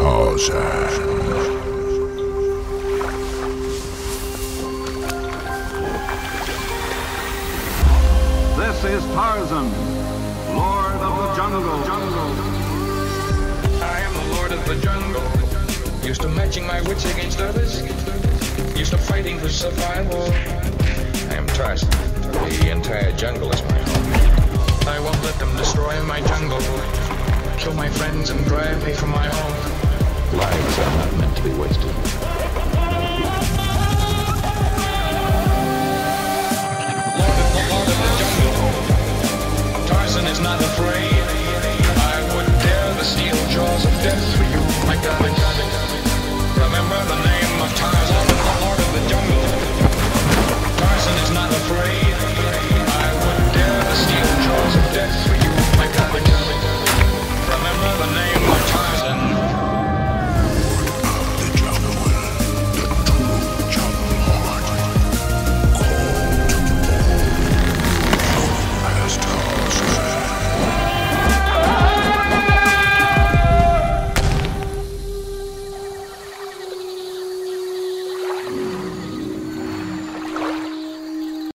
closer. This is Tarzan, Lord of the Jungle. jungle. I am the Lord of the Jungle. Used to matching my wits against others. Used to fighting for survival. I am Tarzan. The entire jungle is my home. I won't let them destroy my jungle. Kill my friends and drive me from my home. Lives are not meant to be wasted. The of the jungle. Tarzan is not afraid.